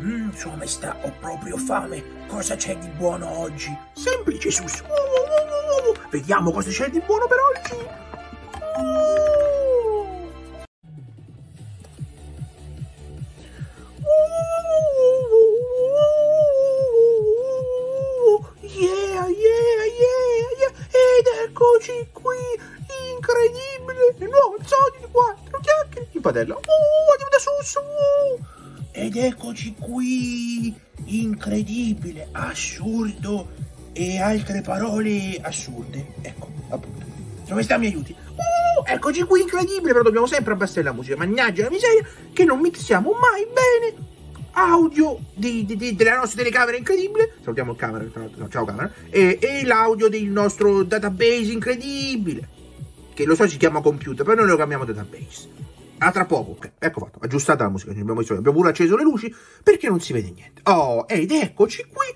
Mmm, sua maestà, ho proprio fame. Cosa c'è di buono oggi? Semplice, Sus. Uh, uh, uh, Vediamo cosa c'è di buono per oggi. Yeah, yeah, yeah. Ed eccoci qui. Incredibile. Il nuovo episodio di 4 chiacchiere di padella. Uh, andiamo da Sus. Uh. Ed eccoci qui, incredibile, assurdo e altre parole assurde. Ecco, appunto. Dove sta mi aiuti? Uh, eccoci qui, incredibile, però dobbiamo sempre abbassare la musica. Mannaggia la miseria, che non mixiamo mai bene audio di, di, di, della nostra telecamera incredibile. Salutiamo il camera, tra l'altro. No, ciao camera. E, e l'audio del nostro database incredibile. Che lo so si chiama computer, però noi lo chiamiamo database. Ah, tra poco, ok, ecco fatto, aggiustata la musica, abbiamo, abbiamo pure acceso le luci perché non si vede niente. Oh, ed eccoci qui,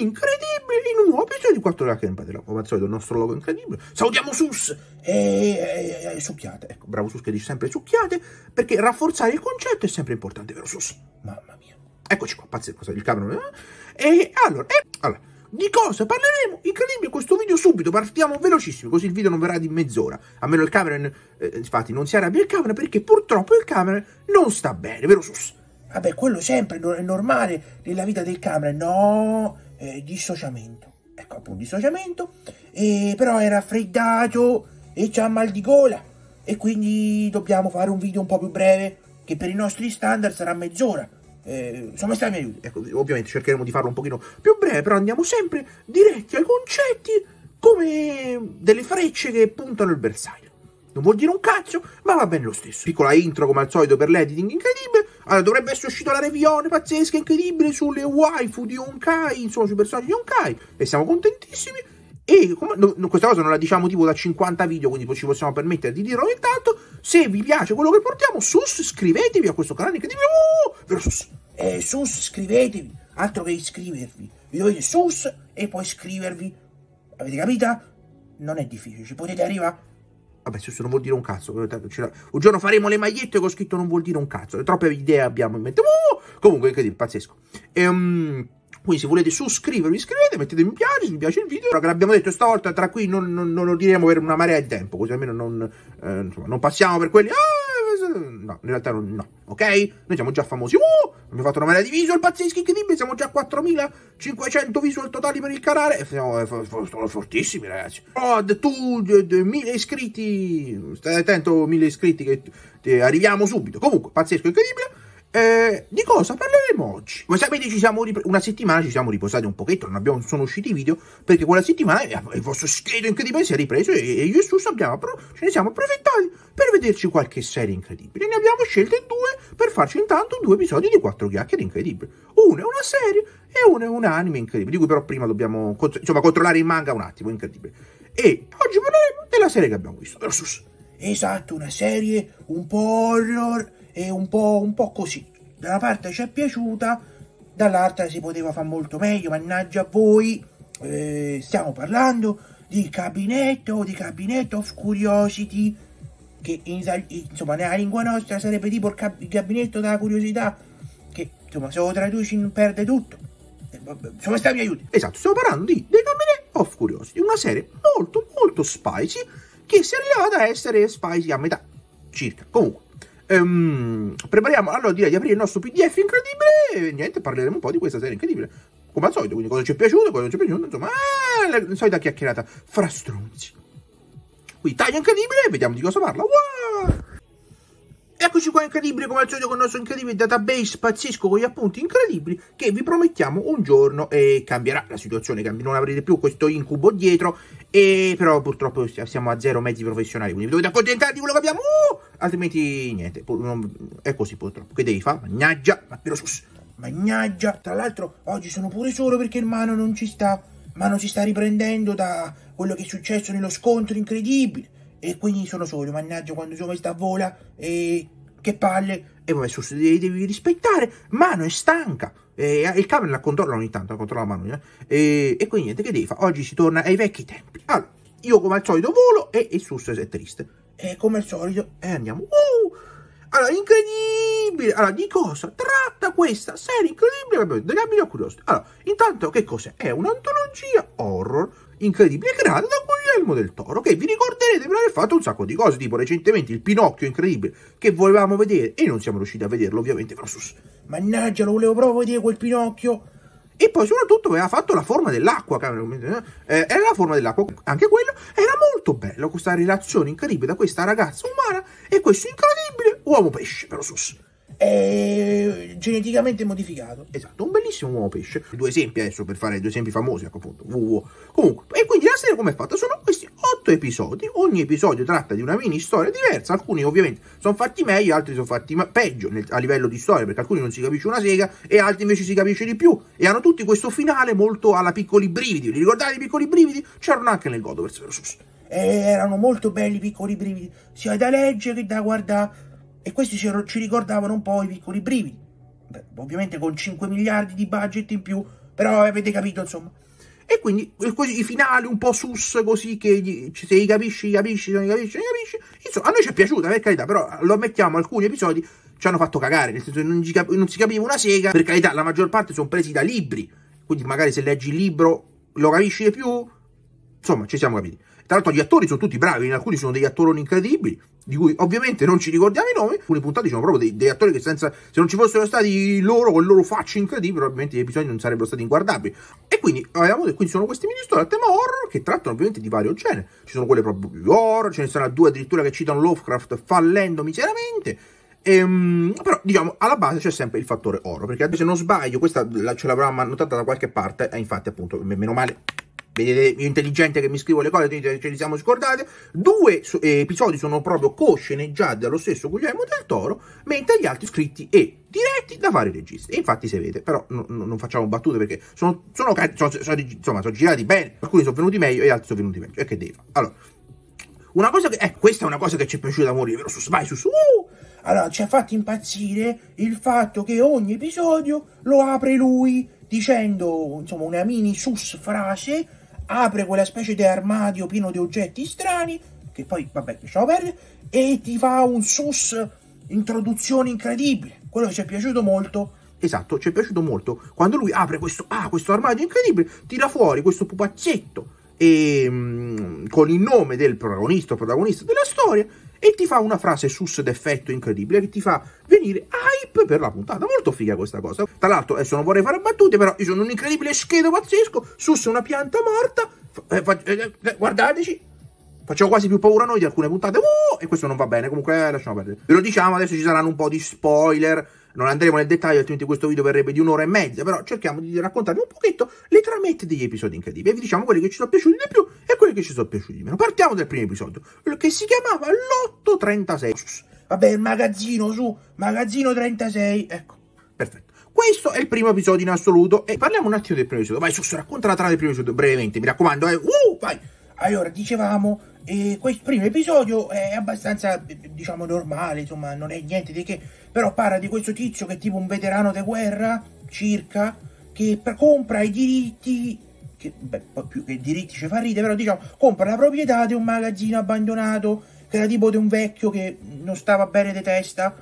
incredibile, in un nuovo episodio di 4 chiacchiere in padella, come al solito il nostro logo incredibile. Salutiamo Sus e, e, e, succhiate, ecco, bravo Sus che dice sempre succhiate, perché rafforzare il concetto è sempre importante, vero Sus? Mamma mia. Eccoci qua, pazzesco, il camera. Eh? E allora, e, allora di cosa parleremo? Incredibile questo video subito, partiamo velocissimo, così il video non verrà di mezz'ora. A meno il Cameron, eh, infatti non si arrabbia il Cameron perché purtroppo il Cameron non sta bene, vero Sus? Vabbè, quello sempre è normale nella vita del Cameron, no, eh, dissociamento. Ecco appunto, dissociamento, eh, però è raffreddato e c'ha mal di gola e quindi dobbiamo fare un video un po' più breve che per i nostri standard sarà mezz'ora eh, insomma sta mi aiuti. Ecco, ovviamente cercheremo di farlo un pochino più breve, però andiamo sempre diretti ai concetti come delle frecce che puntano il bersaglio. Non vuol dire un cazzo, ma va bene lo stesso. Piccola intro come al solito per l'editing incredibile. Allora, dovrebbe essere uscita la review pazzesca, incredibile sulle waifu di Honkai, insomma, sui personaggi di Honkai. E siamo contentissimi. E come, no, questa cosa non la diciamo tipo da 50 video, quindi ci possiamo permettere di dirlo ogni tanto. Se vi piace quello che portiamo, sus, iscrivetevi a questo canale incredibile. Uh, vero sus? Eh, sus, iscrivetevi. Altro che iscrivervi. Vi dovete sus e poi iscrivervi. Avete capito? Non è difficile, ci potete arrivare. Vabbè, sus non vuol dire un cazzo. Un giorno faremo le magliette con scritto non vuol dire un cazzo. Troppe idee abbiamo in mente. Uh, comunque, incredibile, pazzesco. Ehm... Quindi se volete suscrivervi, iscrivete, mettete mi piace se vi piace il video. Però che l'abbiamo detto stavolta, tra qui non, non, non, lo diremo per una marea di tempo, così almeno non, eh, insomma, non passiamo per quelli... Ah, no, in realtà non, no, ok? Noi siamo già famosi. Uh, abbiamo fatto una marea di visual pazzeschi, incredibili, siamo già a 4500 visual totali per il canale. Siamo, sono fortissimi, ragazzi. Oh, tu, 1000 iscritti, stai attento, 1000 iscritti che arriviamo subito. Comunque, pazzesco, incredibile. Eh, di cosa parleremo oggi? Come sapete, ci siamo una settimana ci siamo riposati un pochetto, non abbiamo, sono usciti i video, perché quella settimana il vostro schedo incredibile si è ripreso e, e io e Sus abbiamo, ce ne siamo approfittati per vederci qualche serie incredibile. Ne abbiamo scelte due per farci intanto due episodi di quattro chiacchiere incredibili. Uno è una serie e uno è un anime incredibile, di cui però prima dobbiamo insomma, controllare il manga un attimo, incredibile. E oggi parleremo della serie che abbiamo visto, Sus. Esatto, una serie un po' horror e un po', un po' così. Da una parte ci è piaciuta, dall'altra si poteva fare molto meglio, mannaggia a voi. Eh, stiamo parlando di Cabinetto, di Cabinet of Curiosity, che in, insomma nella lingua nostra sarebbe tipo il, cab il gabinetto della curiosità, che insomma se lo traduci perde tutto. Eh, insomma sta mi aiuti. Esatto, stiamo parlando di The Cabinet of Curiosity, una serie molto molto spicy che si è arrivata a essere spicy a metà, circa. Comunque, Um, prepariamo allora direi di aprire il nostro PDF incredibile e niente, parleremo un po' di questa serie incredibile. Come al solito, quindi cosa ci è piaciuto, cosa non ci è piaciuto, insomma, ah, la solita chiacchierata fra stronzi. Qui taglio incredibile vediamo di cosa parla. Wow! Eccoci qua incredibili come al solito con il nostro incredibile database pazzesco con gli appunti incredibili che vi promettiamo un giorno e cambierà la situazione, non avrete più questo incubo dietro e però purtroppo siamo a zero mezzi professionali, quindi dovete accontentarvi di quello che abbiamo, uh! altrimenti niente, è così purtroppo. Che devi fare? Magnaggia, ma però sus, magnaggia. Tra l'altro oggi sono pure solo perché il mano non ci sta, mano si sta riprendendo da quello che è successo nello scontro incredibile e quindi sono solo, mannaggia quando sono sta a vola e che palle. E vabbè, sus, devi, devi rispettare, mano è stanca. E il camera la controlla ogni tanto, la controlla la mano. Eh? E, e, quindi niente, che devi fare? Oggi si torna ai vecchi tempi. Allora, io come al solito volo e il sus è triste. E come al solito, e andiamo. Uh! Allora, incredibile! Allora, di cosa tratta questa serie incredibile The Cabinet of Curiosity. Allora, intanto che cos'è? È un'antologia horror incredibile creata da Guglielmo del Toro che vi ricorderete per aver fatto un sacco di cose tipo recentemente il Pinocchio incredibile che volevamo vedere e non siamo riusciti a vederlo ovviamente però sus. Mannaggia lo volevo proprio vedere quel Pinocchio. E poi soprattutto aveva fatto la forma dell'acqua eh, era la forma dell'acqua anche quello era molto bello questa relazione incredibile da questa ragazza umana e questo incredibile uomo pesce però sus è geneticamente modificato. Esatto, un bellissimo uomo pesce. Due esempi adesso per fare due esempi famosi, ecco appunto. Comunque, e quindi la serie come è fatta? Sono questi otto episodi. Ogni episodio tratta di una mini storia diversa. Alcuni ovviamente sono fatti meglio, altri sono fatti peggio nel, a livello di storia, perché alcuni non si capisce una sega e altri invece si capisce di più. E hanno tutti questo finale molto alla piccoli brividi. Vi ricordate i piccoli brividi? C'erano anche nel Godovers versus. erano molto belli i piccoli brividi, sia da leggere che da guardare e questi ci, ricordavano un po' i piccoli brividi. Beh, ovviamente con 5 miliardi di budget in più, però avete capito insomma. E quindi i finali un po' sus così che se li capisci, capisci, se non li capisci, non li capisci. Insomma, a noi ci è piaciuta, per carità, però lo ammettiamo, alcuni episodi ci hanno fatto cagare, nel senso che non, cap non si capiva una sega, per carità, la maggior parte sono presi da libri, quindi magari se leggi il libro lo capisci di più, insomma, ci siamo capiti. Tra l'altro gli attori sono tutti bravi, alcuni sono degli attori incredibili, di cui ovviamente non ci ricordiamo i nomi, alcuni puntati sono proprio dei, degli attori che senza, se non ci fossero stati loro con il loro faccio incredibile, probabilmente gli episodi non sarebbero stati inguardabili. E quindi avevamo detto, quindi sono questi mini storie a tema horror che trattano ovviamente di vario genere. Ci sono quelle proprio più horror, ce ne saranno due addirittura che citano Lovecraft fallendo miseramente. Ehm, però diciamo alla base c'è sempre il fattore oro perché se non sbaglio questa ce l'avevamo annotata da qualche parte e infatti appunto meno male vedete io intelligente che mi scrivo le cose, ce li siamo scordate, due eh, episodi sono proprio co-sceneggiati dallo stesso Guglielmo del Toro, mentre gli altri scritti e diretti da vari registi. Infatti si vede, però no, no, non facciamo battute perché sono, sono, sono, sono, insomma, sono girati bene, alcuni sono venuti meglio e altri sono venuti meglio. E che devo? Allora, una cosa che, eh, questa è una cosa che ci è piaciuta da morire, vero? Su, vai, su, su, uh! Allora, ci ha fatto impazzire il fatto che ogni episodio lo apre lui dicendo, insomma, una mini sus frase apre quella specie di armadio pieno di oggetti strani, che poi, vabbè, lasciamo perdere, e ti fa un sus introduzione incredibile. Quello che ci è piaciuto molto. Esatto, ci è piaciuto molto. Quando lui apre questo, ah, questo armadio incredibile, tira fuori questo pupazzetto e, mm, con il nome del protagonista o protagonista della storia e ti fa una frase sus d'effetto incredibile che ti fa venire hype per la puntata. Molto figa questa cosa. Tra l'altro, adesso non vorrei fare battute, però io sono un incredibile schedo pazzesco. Sus è una pianta morta. Eh, eh, eh, guardateci. Facciamo quasi più paura noi di alcune puntate. Uh, e questo non va bene. Comunque, eh, lasciamo perdere. Ve lo diciamo, adesso ci saranno un po' di spoiler non andremo nel dettaglio, altrimenti questo video verrebbe di un'ora e mezza, però cerchiamo di raccontarvi un pochetto le tramette degli episodi incredibili. E vi diciamo quelli che ci sono piaciuti di più che ci sono piaciuti di meno. Partiamo dal primo episodio, che si chiamava L'836. Vabbè, il magazzino su, magazzino 36, ecco, perfetto. Questo è il primo episodio in assoluto e parliamo un attimo del primo episodio. Vai, Sus, racconta la trama del primo episodio brevemente, mi raccomando, eh. Uh, vai! Allora, dicevamo, eh, questo primo episodio è abbastanza, diciamo, normale, insomma, non è niente di che, però parla di questo tizio che è tipo un veterano di guerra, circa, che compra i diritti, che, beh, più che diritti ci fa ridere, però diciamo, compra la proprietà di un magazzino abbandonato, che era tipo di un vecchio che non stava bene di testa,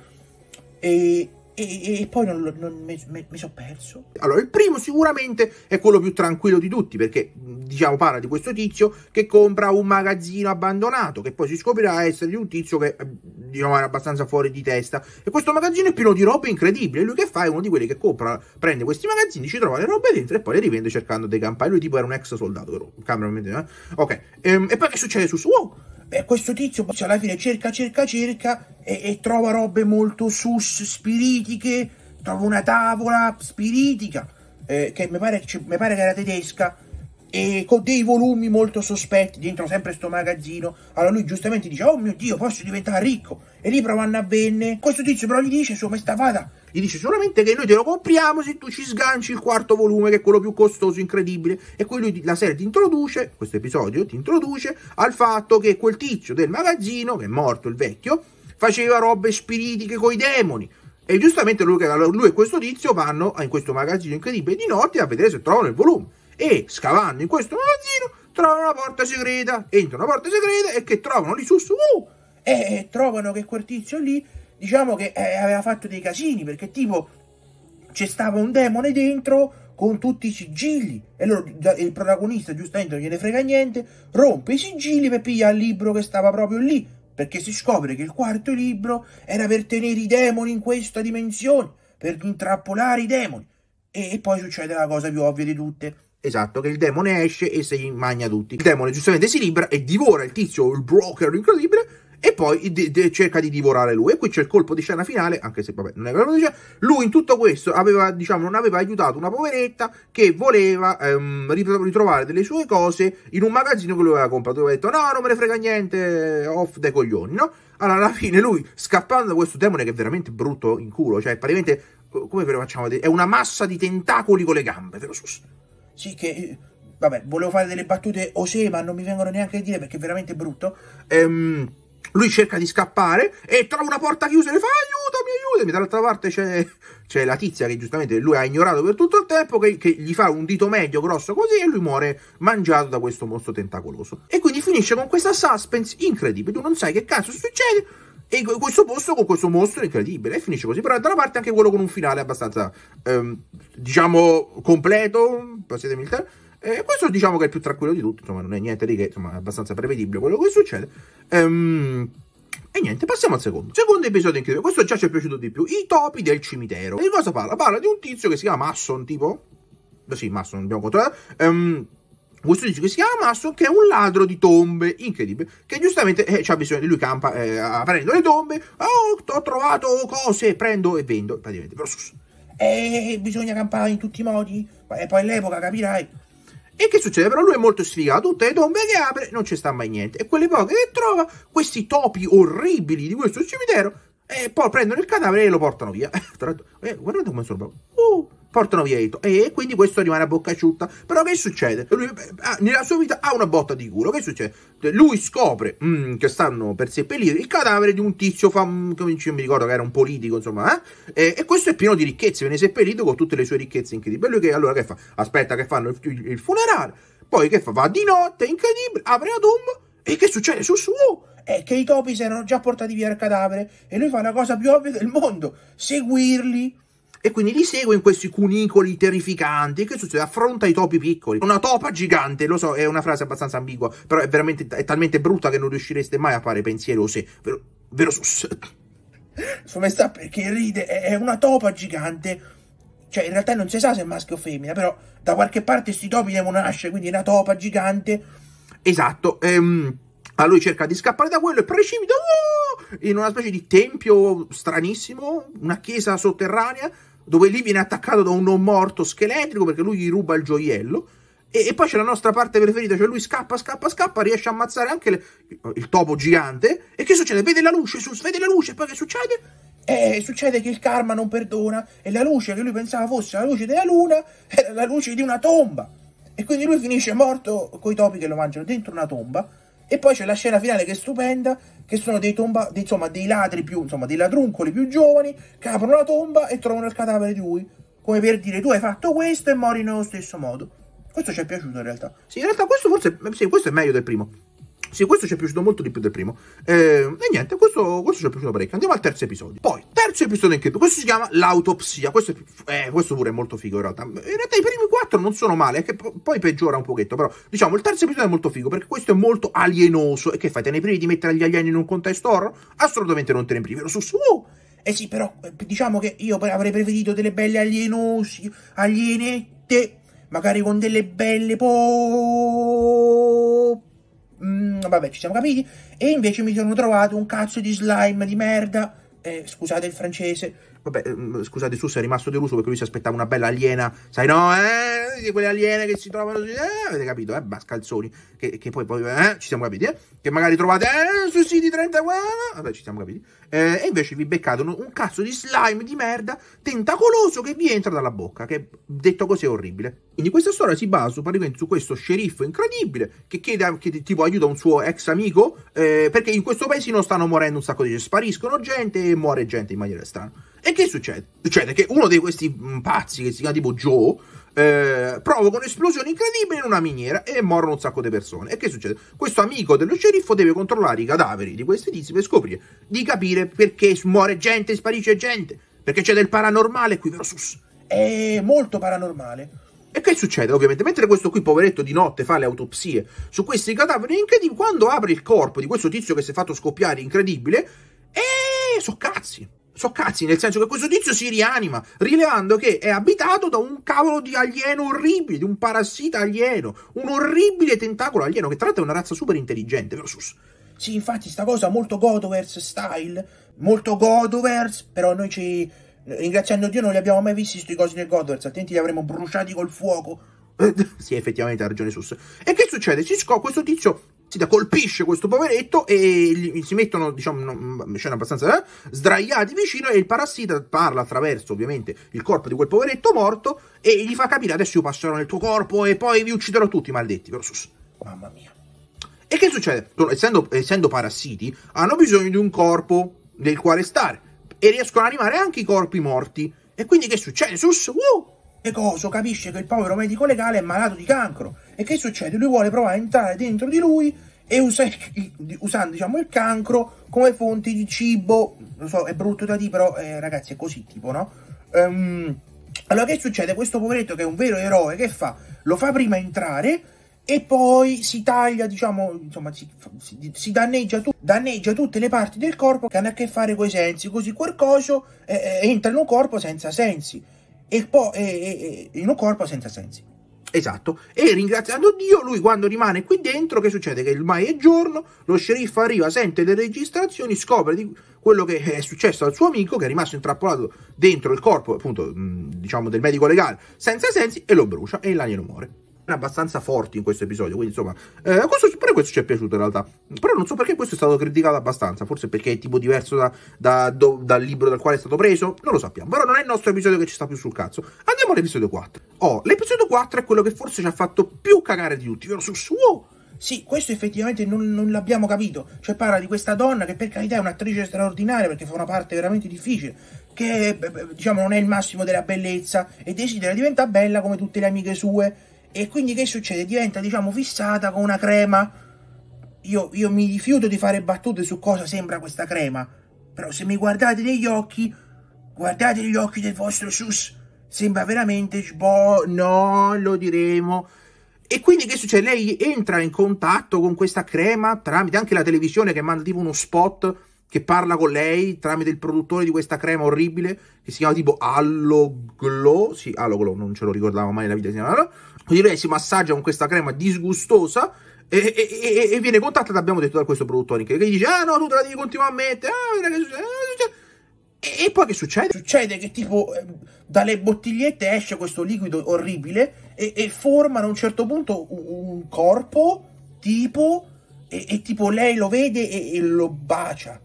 e, e, e, poi non, non mi, mi, sono perso. Allora, il primo sicuramente è quello più tranquillo di tutti, perché diciamo parla di questo tizio che compra un magazzino abbandonato, che poi si scoprirà essere di un tizio che diciamo era abbastanza fuori di testa. E questo magazzino è pieno di robe incredibili. Lui che fa è uno di quelli che compra, prende questi magazzini, ci trova le robe dentro e poi le rivende cercando dei campai. Lui tipo era un ex soldato, vero? Camera, eh? Ok. Ehm, e poi che succede su? Wow! Beh, questo tizio alla fine cerca, cerca, cerca e, e trova robe molto sus, spiritiche, trova una tavola spiritica, eh, che mi pare, mi pare che era tedesca, e con dei volumi molto sospetti dentro sempre sto magazzino. Allora lui giustamente dice, oh mio Dio, posso diventare ricco. E lì prova a venne. Questo tizio però gli dice, su, questa fata, gli dice solamente che noi te lo compriamo se tu ci sganci il quarto volume, che è quello più costoso, incredibile. E poi lui, la serie ti introduce, questo episodio ti introduce al fatto che quel tizio del magazzino, che è morto il vecchio, faceva robe spiritiche coi demoni. E giustamente lui, lui e questo tizio vanno in questo magazzino incredibile di notte a vedere se trovano il volume e scavando in questo magazzino trovano una porta segreta, entrano una porta segreta e che trovano lì su su uh, e trovano che quel tizio lì diciamo che eh, aveva fatto dei casini perché tipo c'è stava un demone dentro con tutti i sigilli. E loro, il protagonista, giustamente, non gliene frega niente, rompe i sigilli per pigliare il libro che stava proprio lì. Perché si scopre che il quarto libro era per tenere i demoni in questa dimensione, per intrappolare i demoni. E, e poi succede la cosa più ovvia di tutte. Esatto, che il demone esce e se li magna tutti. Il demone giustamente si libera e divora il tizio, il broker incredibile, e poi de- de- cerca di divorare lui. E qui c'è il colpo di scena finale, anche se vabbè, non è che Lui in tutto questo aveva, diciamo, non aveva aiutato una poveretta che voleva ehm, ritrovare delle sue cose in un magazzino che lui aveva comprato. Lui aveva detto: No, non me ne frega niente, off dai coglioni, no? Allora, alla fine lui, scappando da questo demone che è veramente brutto in culo, cioè, praticamente, come ve lo facciamo vedere? È una massa di tentacoli con le gambe, vero? Sì, che vabbè, volevo fare delle battute osè, ma non mi vengono neanche a dire perché è veramente brutto. Ehm lui cerca di scappare e trova una porta chiusa e le fa aiutami, aiutami. Dall'altra parte c'è, c'è la tizia che giustamente lui ha ignorato per tutto il tempo, che, che, gli fa un dito medio grosso così e lui muore mangiato da questo mostro tentacoloso. E quindi finisce con questa suspense incredibile. Tu non sai che cazzo succede. E questo posto con questo mostro incredibile. E finisce così. Però dalla parte anche quello con un finale abbastanza, ehm, diciamo, completo. Passatemi il termine e questo diciamo che è più tranquillo di tutto, insomma, non è niente di che, insomma, è abbastanza prevedibile quello che succede. Ehm, e niente, passiamo al secondo. Secondo episodio incredibile, questo già ci è piaciuto di più, i topi del cimitero. E di cosa parla? Parla di un tizio che si chiama Masson, tipo... Eh sì, Masson, abbiamo controllato. Ehm, questo tizio che si chiama Masson, che è un ladro di tombe, incredibile, che giustamente eh, ha bisogno di lui campa eh, aprendo le tombe, oh, ho trovato cose, prendo e vendo, praticamente, però sus. Eh, bisogna campare in tutti i modi, e poi all'epoca capirai e che succede? Però lui è molto sfigato, tutte le tombe che apre non ci sta mai niente. E quelle poche che trova, questi topi orribili di questo cimitero, e poi prendono il cadavere e lo portano via. eh, guardate come sono proprio. Uh, portano via Eto. E quindi questo rimane a bocca asciutta. Però che succede? Lui, ah, nella sua vita ha una botta di culo. Che succede? Lui scopre mm, che stanno per seppellire il cadavere di un tizio, fam- mi ricordo che era un politico, insomma. Eh? E, e, questo è pieno di ricchezze. Viene seppellito con tutte le sue ricchezze incredibili. Lui che allora che fa? Aspetta che fanno il, il, il funerale. Poi che fa? Va di notte, incredibile, apre la tomba. E che succede? Su su! È che i topi si erano già portati via il cadavere. E lui fa la cosa più ovvia del mondo: seguirli e quindi li segue in questi cunicoli terrificanti. Che succede? Affronta i topi piccoli. Una topa gigante, lo so, è una frase abbastanza ambigua, però è veramente è talmente brutta che non riuscireste mai a fare pensiero se. Vero, vero sus. Come sta perché ride, è una topa gigante. Cioè, in realtà non si sa se è maschio o femmina, però da qualche parte sti topi devono nascere, quindi è una topa gigante. Esatto, ehm, a lui cerca di scappare da quello e precipita oh, in una specie di tempio stranissimo, una chiesa sotterranea, dove lì viene attaccato da un non morto scheletrico perché lui gli ruba il gioiello. E, e poi c'è la nostra parte preferita, cioè lui scappa, scappa, scappa, riesce a ammazzare anche le, il topo gigante. E che succede? Vede la luce, sus, vede la luce, e poi che succede? E succede che il karma non perdona e la luce che lui pensava fosse la luce della luna era la luce di una tomba. E quindi lui finisce morto con i topi che lo mangiano dentro una tomba e poi c'è la scena finale che è stupenda, che sono dei, tomba, dei, insomma, dei ladri più, insomma, dei ladruncoli più giovani che aprono la tomba e trovano il cadavere di lui. Come per dire, tu hai fatto questo e mori nello stesso modo. Questo ci è piaciuto in realtà. Sì, in realtà questo forse, sì, questo è meglio del primo. Sì, questo ci è piaciuto molto di più del primo. Eh, e niente, questo, questo ci è piaciuto parecchio. Andiamo al terzo episodio. Poi, terzo episodio in clip. Questo si chiama L'autopsia. Questo, eh, questo pure è molto figo in realtà. In realtà i primi quattro non sono male, è che poi peggiora un pochetto. Però, diciamo, il terzo episodio è molto figo perché questo è molto alienoso. E che fai? Te ne privi di mettere gli alieni in un contesto horror? Assolutamente non te ne privi. Ero su su. Eh sì, però eh, diciamo che io avrei preferito delle belle alienosi, alienette, magari con delle belle po' Mm, vabbè, ci siamo capiti. E invece mi sono trovato un cazzo di slime di merda. Eh, scusate il francese. Vabbè, mm, scusate, su, è rimasto deluso perché lui si aspettava una bella aliena. Sai, no, eh? Quelle aliene che si trovano. Eh, avete capito, eh? Mascalzoni. Che, che poi, poi, eh? Ci siamo capiti, eh? Che magari trovate, eh? Sui siti 30 Vabbè, ci siamo capiti. Eh, e invece vi beccate un, un, cazzo di slime di merda tentacoloso che vi entra dalla bocca. Che detto così è orribile. Quindi questa storia si basa praticamente su questo sceriffo incredibile che chiede che tipo aiuta un suo ex amico. Eh, perché in questo paesino stanno morendo un sacco di gente. Spariscono gente e muore gente in maniera strana. E che succede? Succede che uno di questi mm, pazzi che si chiama tipo Joe eh, provoca un'esplosione incredibile in una miniera e morono un sacco di persone. E che succede? Questo amico dello sceriffo deve controllare i cadaveri di questi tizi per scoprire, di capire perché muore gente, sparisce gente, perché c'è del paranormale qui, vero sus? è molto paranormale. E che succede? Ovviamente, mentre questo qui, poveretto, di notte fa le autopsie su questi cadaveri incredibili, quando apre il corpo di questo tizio che si è fatto scoppiare incredibile, e so cazzi. So cazzi, nel senso che questo tizio si rianima, rilevando che è abitato da un cavolo di alieno orribile, di un parassita alieno, un orribile tentacolo alieno, che tra l'altro è una razza super intelligente, vero Sus? Sì, infatti, sta cosa molto Godoverse style, molto Godoverse, però noi ci Ringraziando Dio non li abbiamo mai visti sti cosi nel Godwars, altrimenti li avremmo bruciati col fuoco. sì, effettivamente ha ragione Sus. E che succede? Si scopre questo tizio da colpisce questo poveretto e gli, si mettono, diciamo, scena abbastanza eh, sdraiati vicino e il parassita parla attraverso, ovviamente, il corpo di quel poveretto morto e gli fa capire adesso io passerò nel tuo corpo e poi vi ucciderò tutti, maledetti, vero Sus? Mamma mia. E che succede? Essendo, essendo parassiti, hanno bisogno di un corpo nel quale stare e riescono ad animare anche i corpi morti. E quindi che succede? Sus, uh! Coso capisce che il povero medico legale è malato di cancro. E che succede? Lui vuole provare a entrare dentro di lui e usa, usando diciamo, il cancro come fonte di cibo. Lo so, è brutto da dire, però eh, ragazzi è così tipo, no? Um, allora che succede? Questo poveretto che è un vero eroe, che fa? Lo fa prima entrare e poi si taglia, diciamo, insomma, si, si, si danneggia, tu, danneggia, tutte le parti del corpo che hanno a che fare con i sensi, così quel coso eh, eh, entra in un corpo senza sensi e poi eh, in un corpo senza sensi. Esatto, e ringraziando Dio, lui quando rimane qui dentro, che succede? Che ormai è giorno, lo sceriffo arriva, sente le registrazioni, scopre di quello che è successo al suo amico, che è rimasto intrappolato dentro il corpo, appunto, diciamo, del medico legale, senza sensi, e lo brucia, e l'alieno muore abbastanza forti in questo episodio. Quindi, insomma, eh, questo, pure questo ci è piaciuto in realtà. Però non so perché questo è stato criticato abbastanza. Forse perché è tipo diverso da, da, do, dal libro dal quale è stato preso. Non lo sappiamo. Però non è il nostro episodio che ci sta più sul cazzo. Andiamo all'episodio 4. Oh, l'episodio 4 è quello che forse ci ha fatto più cagare di tutti, vero? Su suo. Sì, questo effettivamente non, non, l'abbiamo capito. Cioè, parla di questa donna che per carità è un'attrice straordinaria perché fa una parte veramente difficile. Che diciamo non è il massimo della bellezza e desidera diventare bella come tutte le amiche sue e quindi che succede? Diventa, diciamo, fissata con una crema. Io, io mi rifiuto di fare battute su cosa sembra questa crema. Però se mi guardate negli occhi, guardate gli occhi del vostro sus, sembra veramente... Boh, no, lo diremo. E quindi che succede? Lei entra in contatto con questa crema tramite anche la televisione che manda tipo uno spot che parla con lei tramite il produttore di questa crema orribile che si chiama tipo Alloglow. Sì, Alloglow, non ce lo ricordavo mai nella vita. Si chiama quindi lei si massaggia con questa crema disgustosa e, e, e, viene contattata, abbiamo detto, da questo produttore che gli dice, ah no, tu te la devi continuare a mettere, ah, che succede? E, poi che succede? Succede che tipo eh, dalle bottigliette esce questo liquido orribile e, e formano a un certo punto un, un corpo tipo e, e, tipo lei lo vede e, e lo bacia.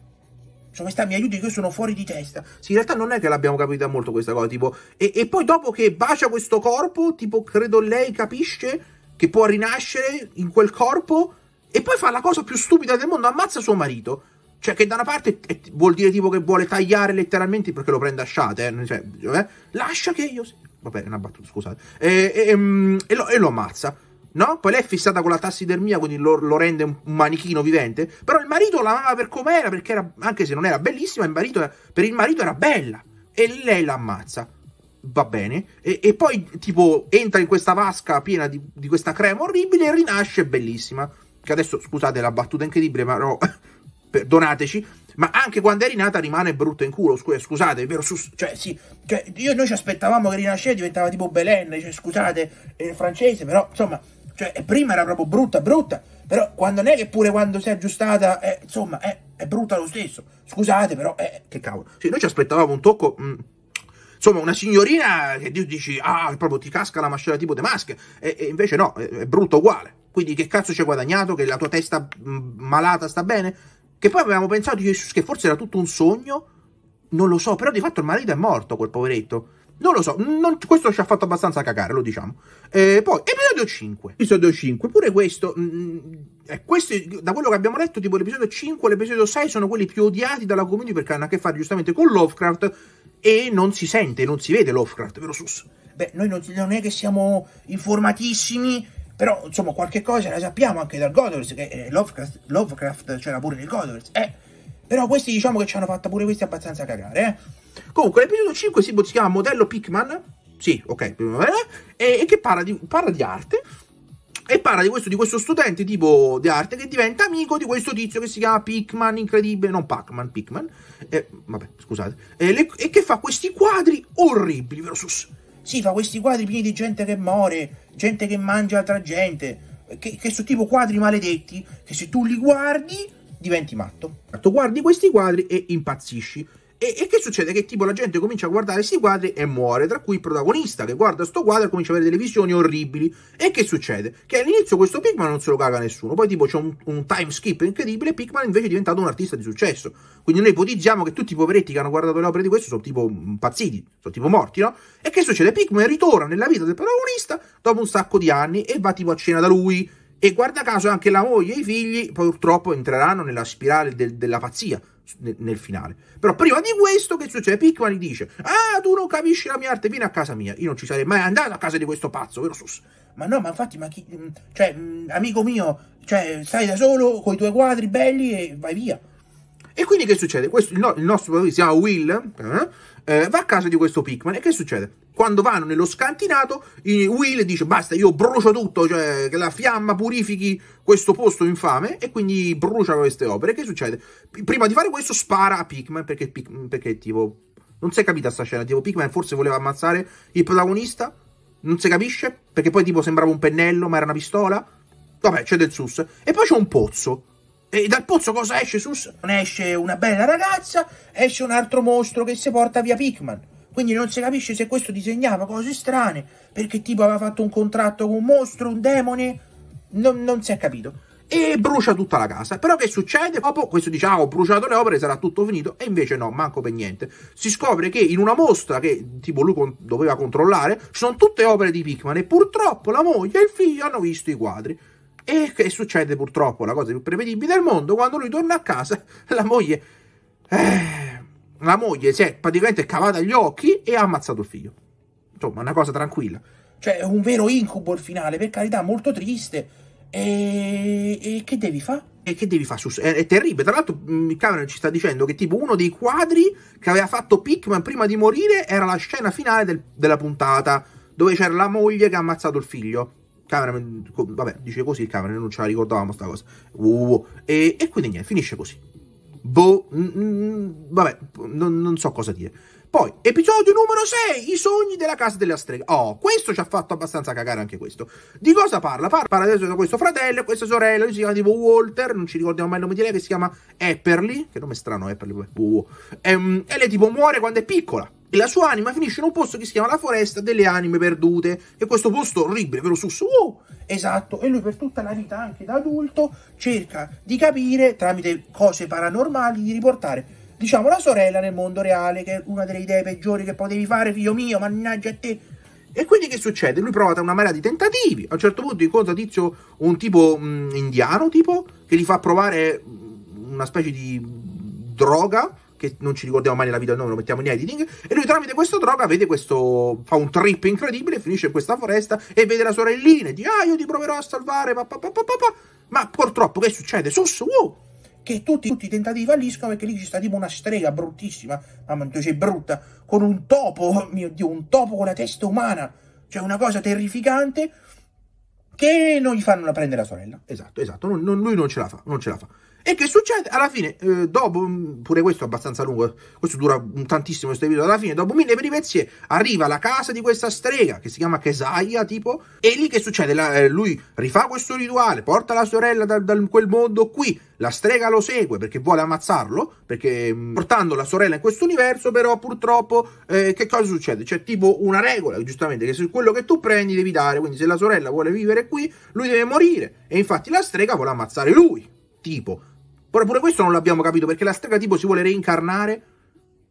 Cioè, questa mi aiuti che io sono fuori di testa. Sì, in realtà non è che l'abbiamo capita molto questa cosa, tipo... E, e, poi dopo che bacia questo corpo, tipo, credo lei capisce che può rinascere in quel corpo e poi fa la cosa più stupida del mondo, ammazza suo marito. Cioè, che da una parte eh, vuol dire tipo che vuole tagliare letteralmente perché lo prende a sciate, eh? Cioè, eh? lascia che io... Vabbè, è una battuta, scusate. E, e, e, lo, e lo ammazza no? Poi lei è fissata con la tassidermia, quindi lo, lo rende un, un, manichino vivente. Però il marito l'amava per com'era, perché era, anche se non era bellissima, il marito, per il marito era bella. E lei l'ammazza. Va bene. E, e, poi, tipo, entra in questa vasca piena di, di, questa crema orribile e rinasce bellissima. Che adesso, scusate, la battuta incredibile, ma no, perdonateci. Ma anche quando è rinata rimane brutta in culo. Scusate, è vero? Cioè, sì. Cioè, io, noi ci aspettavamo che rinascesse diventava tipo Belen. Cioè, scusate, è francese, però, insomma cioè, prima era proprio brutta, brutta, però quando non è che pure quando si è aggiustata, eh, insomma, è, è, brutta lo stesso. Scusate, però, eh, che cavolo. Sì, noi ci aspettavamo un tocco... Mh, mm, insomma, una signorina che dici, ah, proprio ti casca la mascella tipo de maschere, e, e, invece no, è, è brutta uguale. Quindi che cazzo ci hai guadagnato? Che la tua testa mm, malata sta bene? Che poi avevamo pensato che forse era tutto un sogno, non lo so, però di fatto il marito è morto, quel poveretto. Non lo so, non, questo ci ha fatto abbastanza cagare, lo diciamo. Eh, poi, episodio 5. Episodio 5, pure questo, mh, mm, eh, questi, da quello che abbiamo letto, tipo l'episodio 5 e l'episodio 6 sono quelli più odiati dalla community perché hanno a che fare giustamente con Lovecraft e non si sente, non si vede Lovecraft, vero Sus? Beh, noi non, non è che siamo informatissimi, però insomma qualche cosa la sappiamo anche dal Godovers, che eh, Lovecraft, Lovecraft c'era pure nel Godovers, eh. Però questi diciamo che ci hanno fatto pure questi abbastanza cagare, eh. Comunque, l'episodio 5 si, si chiama Modello Pikman. Sì, ok. E, e che parla di, parla di arte e parla di questo, di questo, studente tipo di arte che diventa amico di questo tizio che si chiama Pickman, incredibile, non Pac-Man, Pickman, eh, vabbè, scusate, eh, le, e che fa questi quadri orribili, vero Sus? Sì, fa questi quadri pieni di gente che muore, gente che mangia altra gente, che, che sono tipo quadri maledetti, che se tu li guardi diventi matto. Tu guardi questi quadri e impazzisci. E, e, che succede? Che tipo la gente comincia a guardare questi quadri e muore, tra cui il protagonista che guarda sto quadro e comincia a avere delle visioni orribili. E che succede? Che all'inizio questo Pikman non se lo caga nessuno, poi tipo c'è un, un time skip incredibile e Pikman invece è diventato un artista di successo. Quindi noi ipotizziamo che tutti i poveretti che hanno guardato le opere di questo sono tipo impazziti, sono tipo morti, no? E che succede? Pikman ritorna nella vita del protagonista dopo un sacco di anni e va tipo a cena da lui. E guarda caso anche la moglie e i figli purtroppo entreranno nella spirale del, della pazzia nel finale. Però prima di questo che succede? Pickman gli dice ah tu non capisci la mia arte, vieni a casa mia. Io non ci sarei mai andato a casa di questo pazzo, vero Sus? Ma no, ma infatti, ma chi... Mm, cioè, mm, amico mio, cioè, stai da solo con i tuoi quadri belli e vai via. E quindi che succede? Questo, il, no, il nostro si chiama Will, eh? Eh, va a casa di questo Pikman e che succede? Quando vanno nello scantinato, Will dice basta, io brucio tutto, cioè che la fiamma purifichi questo posto infame e quindi brucia queste opere. Che succede? Prima di fare questo spara a Pikman perché, perché tipo... Non si è capita sta scena, tipo Pikman forse voleva ammazzare il protagonista, non si capisce, perché poi tipo sembrava un pennello ma era una pistola. Vabbè, c'è del sus. E poi c'è un pozzo. E dal pozzo cosa esce, sus? Non esce una bella ragazza, esce un altro mostro che si porta via Pikman. Quindi non si capisce se questo disegnava cose strane, perché tipo aveva fatto un contratto con un mostro, un demone, non, non si è capito. E brucia tutta la casa. Però che succede? Dopo questo diciamo, ah, ho bruciato le opere, sarà tutto finito. E invece no, manco per niente. Si scopre che in una mostra che tipo lui con doveva controllare, ci sono tutte opere di Pikman e purtroppo la moglie e il figlio hanno visto i quadri. E che succede purtroppo, la cosa più prevedibile del mondo, quando lui torna a casa, la moglie... Eh, la moglie si è praticamente cavata gli occhi e ha ammazzato il figlio. Insomma, una cosa tranquilla. Cioè, è un vero incubo il finale, per carità, molto triste. E, e che devi fare? E che devi fare? È, è, terribile. Tra l'altro, mm, Cameron ci sta dicendo che tipo uno dei quadri che aveva fatto Pikman prima di morire era la scena finale del, della puntata, dove c'era la moglie che ha ammazzato il figlio. Cameron, vabbè, dice così il Cameron, non ce la ricordavamo sta cosa. Uh, e, e quindi niente, finisce così. Boh, mm, vabbè, non, non so cosa dire. Poi, episodio numero 6, i sogni della casa della strega. Oh, questo ci ha fatto abbastanza cagare anche questo. Di cosa parla? Parla, parla adesso di questo fratello questa sorella, lui si chiama tipo Walter, non ci ricordiamo mai il nome di lei, che si chiama Epperly, che nome strano Epperly, uh, e, e lei tipo muore quando è piccola. E la sua anima finisce in un posto che si chiama la foresta delle anime perdute. E questo posto orribile, vero sus? Uh, esatto, e lui per tutta la vita, anche da adulto, cerca di capire, tramite cose paranormali, di riportare diciamo, la sorella nel mondo reale, che è una delle idee peggiori che potevi fare, figlio mio, mannaggia a te. E quindi che succede? Lui prova una marea di tentativi. A un certo punto incontra tizio un tipo mh, mm, indiano, tipo, che gli fa provare mm, una specie di droga che non ci ricordiamo mai nella vita nome, lo mettiamo in editing, e lui tramite questa droga vede questo, fa un trip incredibile, finisce in questa foresta e vede la sorellina e dice, ah, io ti proverò a salvare, pa, pa, pa, ma purtroppo che succede? Sus, wow, che tutti, tutti, i tentativi falliscono perché lì ci sta tipo una strega bruttissima, mamma mia, c'è brutta, con un topo, oh mio Dio, un topo con la testa umana, cioè una cosa terrificante che non gli fanno prendere la sorella. Esatto, esatto, non, non, lui non ce la fa, non ce la fa. E che succede? Alla fine, eh, dopo, mm, pure questo è abbastanza lungo, questo dura tantissimo questo episodio, alla fine, dopo mille peripezie, arriva alla casa di questa strega, che si chiama Kesaia, tipo, e lì che succede? La, eh, lui rifà questo rituale, porta la sorella da, da, quel mondo qui, la strega lo segue perché vuole ammazzarlo, perché mm, portando la sorella in questo universo, però purtroppo, eh, che cosa succede? C'è tipo una regola, giustamente, che se quello che tu prendi devi dare, quindi se la sorella vuole vivere qui, lui deve morire, e infatti la strega vuole ammazzare lui, tipo Ora pure questo non l'abbiamo capito perché la strega tipo si vuole reincarnare.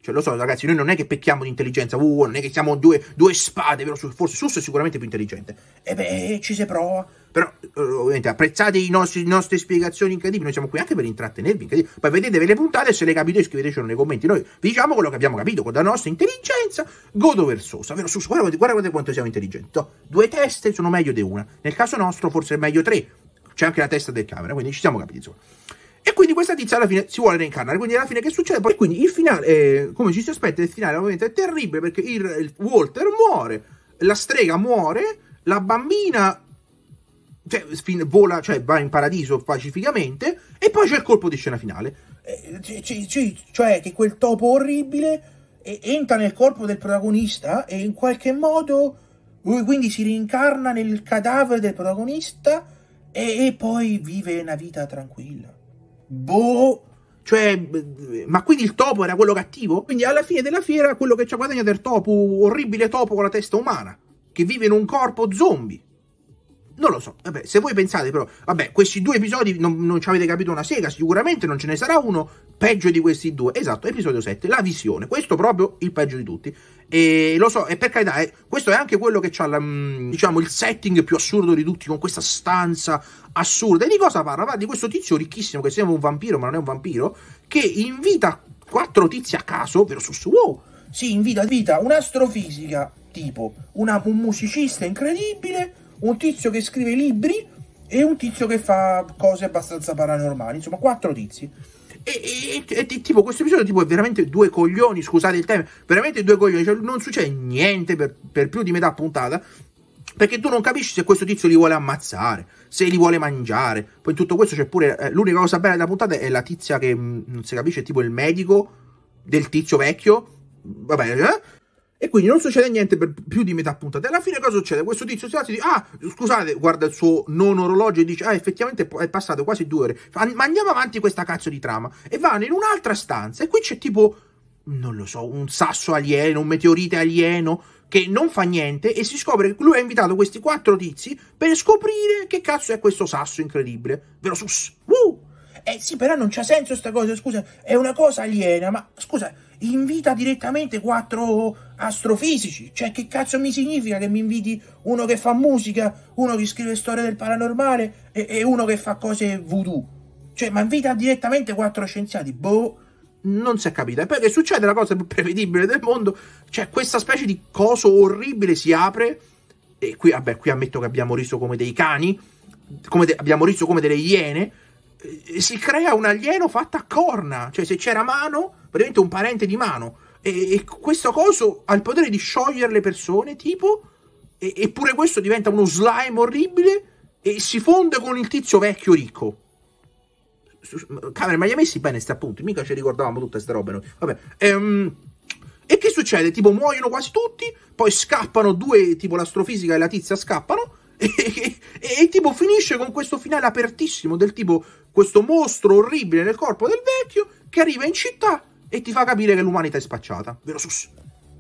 Cioè, lo so, ragazzi, noi non è che pecchiamo di intelligenza, uh, non è che siamo due, due spade, vero? Forse Sus è sicuramente più intelligente. E beh, ci si prova. Però, eh, ovviamente, apprezzate i nostri, le nostre spiegazioni incredibili, noi siamo qui anche per intrattenervi. Poi vedete le puntate, se le capite scrivetecelo nei commenti. Noi vi diciamo quello che abbiamo capito con la nostra intelligenza godoversosa, vero? Sus, guardate, guardate quanto siamo intelligenti. Oh, due teste sono meglio di una. Nel caso nostro, forse è meglio tre. C'è anche la testa del camera, quindi ci siamo capiti, insomma. E quindi questa tizia alla fine si vuole reincarnare. Quindi alla fine che succede? Poi quindi il finale, eh, come ci si aspetta, il finale ovviamente è terribile perché il, il Walter muore. la strega muore, la bambina cioè, vola, cioè va in paradiso pacificamente, e poi c'è il colpo di scena finale. Eh, cioè che quel topo orribile entra nel corpo del protagonista e in qualche modo lui quindi si rincarna nel cadavere del protagonista e, e poi vive una vita tranquilla. Boh, cioè, ma quindi il topo era quello cattivo? Quindi alla fine della fiera quello che ci ha guadagnato è il topo, orribile topo con la testa umana, che vive in un corpo zombie. Non lo so, vabbè, se voi pensate però, vabbè, questi due episodi non, non ci avete capito una sega, sicuramente non ce ne sarà uno peggio di questi due. Esatto, episodio 7, la visione, questo proprio il peggio di tutti. E lo so, e per carità, eh, questo è anche quello che ha, mm, diciamo, il setting più assurdo di tutti, con questa stanza assurda. E di cosa parla? Parla di questo tizio ricchissimo che sembra un vampiro, ma non è un vampiro, che invita quattro tizi a caso, vero su su, wow. Sì, invita, invita un'astrofisica, tipo, una, un musicista incredibile un tizio che scrive libri e un tizio che fa cose abbastanza paranormali. Insomma, quattro tizi. E, e, e, tipo questo episodio tipo è veramente due coglioni scusate il tema veramente due coglioni cioè non succede niente per, per, più di metà puntata perché tu non capisci se questo tizio li vuole ammazzare se li vuole mangiare poi tutto questo c'è pure eh, l'unica cosa bella della puntata è la tizia che mh, mm, non si capisce tipo il medico del tizio vecchio vabbè eh? E quindi non succede niente per più di metà puntata. Alla fine cosa succede? Questo tizio si alza e dice, ah, scusate, guarda il suo non orologio e dice, ah, effettivamente è passato quasi due ore. Ma andiamo avanti questa cazzo di trama. E vanno in un'altra stanza. E qui c'è tipo, non lo so, un sasso alieno, un meteorite alieno, che non fa niente. E si scopre che lui ha invitato questi quattro tizi per scoprire che cazzo è questo sasso incredibile. Vero sus? Uh! Eh sì, però non c'ha senso sta cosa, scusa, è una cosa aliena, ma scusa invita direttamente quattro astrofisici. Cioè, che cazzo mi significa che mi inviti uno che fa musica, uno che scrive storie del paranormale e, e uno che fa cose voodoo? Cioè, ma invita direttamente quattro scienziati. Boh. Non si è capito. E poi che succede la cosa più prevedibile del mondo? Cioè, questa specie di coso orribile si apre. E qui, vabbè, qui ammetto che abbiamo riso come dei cani. Come de- abbiamo riso come delle iene. Si crea un alieno fatto a corna. Cioè, se c'era mano praticamente un parente di mano. E, e questo coso ha il potere di sciogliere le persone, tipo, e, eppure questo diventa uno slime orribile e si fonde con il tizio vecchio ricco. Camera, ma gli ha messi bene questi appunti? Mica ci ricordavamo tutte queste robe noi. Vabbè. Ehm, e che succede? Tipo, muoiono quasi tutti, poi scappano due, tipo l'astrofisica e la tizia scappano, e, e, e, tipo finisce con questo finale apertissimo del tipo questo mostro orribile nel corpo del vecchio che arriva in città e ti fa capire che l'umanità è spacciata. Vero sus?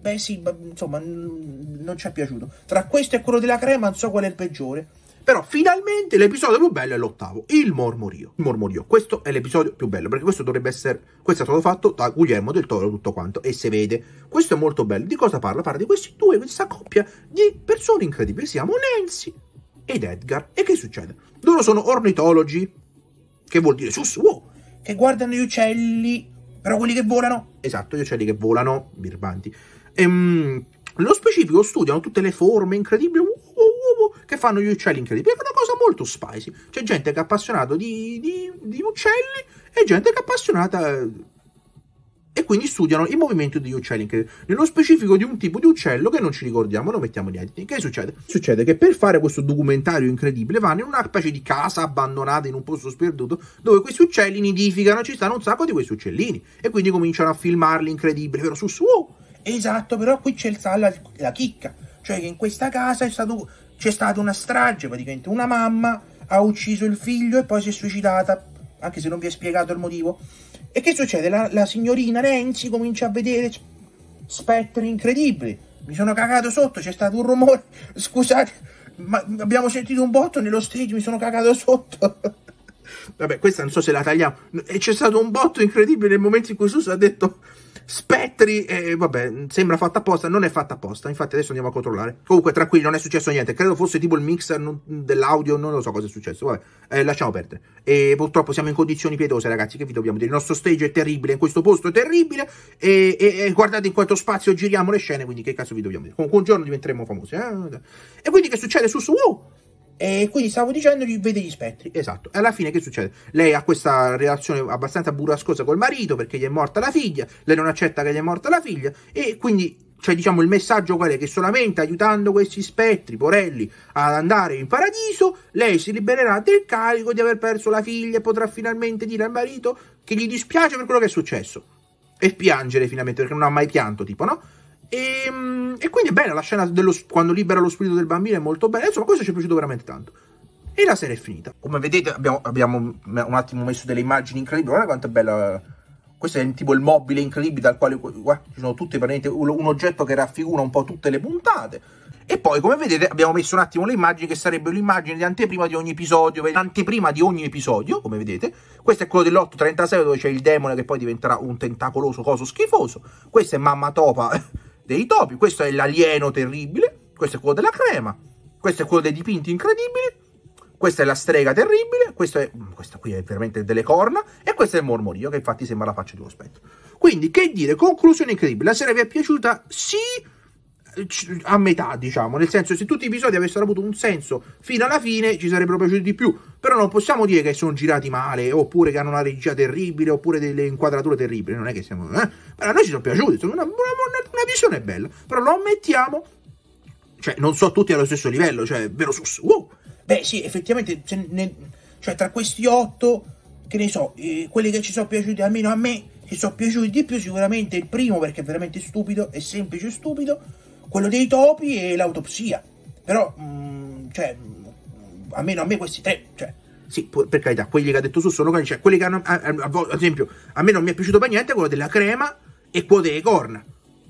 Beh sì, insomma, non ci è piaciuto. Tra questo e quello della crema non so qual è il peggiore. Però finalmente l'episodio più bello è l'ottavo, il mormorio. Il mormorio. Questo è l'episodio più bello, perché questo dovrebbe essere... Questo è stato fatto da Guglielmo del Toro, tutto quanto, e si vede. Questo è molto bello. Di cosa parla? Parla di questi due, questa coppia di persone incredibili. Siamo Nancy ed Edgar. E che succede? Loro sono ornitologi, che vuol dire sus, wow. Che guardano gli uccelli però quelli che volano... Esatto, gli uccelli che volano, birbanti. Ehm, nello specifico studiano tutte le forme incredibili che fanno gli uccelli incredibili. È una cosa molto spicy. C'è gente che è appassionata di, di, di uccelli e gente che è appassionata e quindi studiano il movimento degli uccelli, nello specifico di un tipo di uccello che non ci ricordiamo, lo mettiamo editing. Che succede? Succede che per fare questo documentario incredibile vanno in una specie di casa abbandonata in un posto sperduto dove questi uccelli nidificano, ci stanno un sacco di questi uccellini e quindi cominciano a filmarli incredibili, però su su. Esatto, però qui c'è la, la chicca, cioè che in questa casa stato, c'è stata una strage, praticamente una mamma ha ucciso il figlio e poi si è suicidata, anche se non vi è spiegato il motivo. E che succede? La, la signorina Renzi comincia a vedere spettri incredibili. Mi sono cagato sotto, c'è stato un rumore. Scusate, ma abbiamo sentito un botto nello stage, mi sono cagato sotto. Vabbè, questa non so se la tagliamo. E c'è stato un botto incredibile nel momento in cui Susa ha detto spettri, e vabbè, sembra fatta apposta, non è fatta apposta, infatti adesso andiamo a controllare. Comunque, tranquilli, non è successo niente, credo fosse tipo il mixer dell'audio, non lo so cosa è successo, vabbè, eh, lasciamo perdere. E purtroppo siamo in condizioni pietose, ragazzi, che vi dobbiamo dire, il nostro stage è terribile, in questo posto è terribile, e, e, e guardate in quanto spazio giriamo le scene, quindi che cazzo vi dobbiamo dire. Comunque un giorno diventeremo famosi, eh? E quindi che succede su su? Wow! E quindi stavo dicendo di vede gli spettri. Esatto. E alla fine che succede? Lei ha questa relazione abbastanza burrascosa col marito perché gli è morta la figlia, lei non accetta che gli è morta la figlia e quindi cioè diciamo il messaggio qual è? Che solamente aiutando questi spettri, porelli, ad andare in paradiso, lei si libererà del carico di aver perso la figlia e potrà finalmente dire al marito che gli dispiace per quello che è successo. E piangere finalmente, perché non ha mai pianto, tipo, no? E, ehm, e quindi è bella la scena dello, quando libera lo spirito del bambino, è molto bella. Insomma, questo ci è piaciuto veramente tanto. E la serie è finita. Come vedete abbiamo, abbiamo un attimo messo delle immagini incredibili, guarda quanto è bella questo è tipo il mobile incredibile dal quale guarda, ci sono tutte praticamente un, oggetto che raffigura un po' tutte le puntate. E poi, come vedete, abbiamo messo un attimo le immagini che sarebbero l'immagine di anteprima di ogni episodio, anteprima di ogni episodio, come vedete. Questo è quello dell'836 dove c'è il demone che poi diventerà un tentacoloso coso schifoso. Questo è Mamma Topa dei topi, questo è l'alieno terribile, questo è quello della crema, questo è quello dei dipinti incredibili, questa è la strega terribile, questo è, mm, questa qui è veramente delle corna, e questo è il mormorio, che infatti sembra la faccia di uno spettro. Quindi, che dire, conclusione incredibile, la serie vi è piaciuta? Sì, a metà, diciamo, nel senso se tutti gli episodi avessero avuto un senso fino alla fine ci sarebbero piaciuti di più, però non possiamo dire che sono girati male, oppure che hanno una regia terribile, oppure delle inquadrature terribili, non è che siamo... Eh? Però a noi ci sono piaciuti, sono una, una, una visione bella, però lo ammettiamo, cioè non so tutti allo stesso livello, cioè vero sus, wow! Beh, sì, effettivamente, ne, cioè tra questi otto, che ne so, eh, quelli che ci sono piaciuti, almeno a me, ci sono piaciuti di più, sicuramente il primo perché è veramente stupido, è semplice e stupido, quello dei topi e l'autopsia. Però, mh, mm, cioè, mh, almeno a me questi tre, cioè, sì, per carità, quelli che ha detto su sono quelli, cioè, quelli che hanno, ad esempio, a me non mi è piaciuto per niente quello della crema e quello delle corna.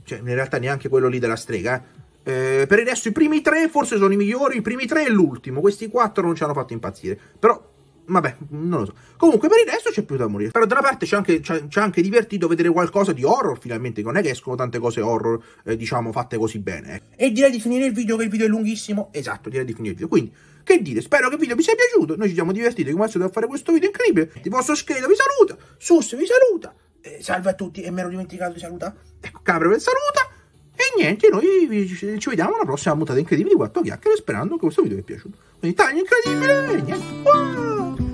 Cioè, in realtà neanche quello lì della strega, eh. Eh, per il resto i primi tre forse sono i migliori, i primi tre e l'ultimo, questi quattro non ci hanno fatto impazzire, però vabbè, non lo so. Comunque per il resto c'è più da morire. Però da una parte c'è anche, anche, divertito vedere qualcosa di horror finalmente, non è che escono tante cose horror, eh, diciamo, fatte così bene. Eh. E direi di finire il video, che il video è lunghissimo. Esatto, direi di finire il video. Quindi, che dire, spero che il video vi sia piaciuto, noi ci siamo divertiti come al a fare questo video incredibile. Il vostro scheletro vi saluta, Sus vi saluta. Eh, salve a tutti, e mi ero dimenticato di salutare. Ecco, Capro vi saluta. E niente, noi ci vediamo alla prossima puntata incredibile di 4 chiacchiere sperando che questo video vi è piaciuto. Quindi taglio incredibile e niente. Wow!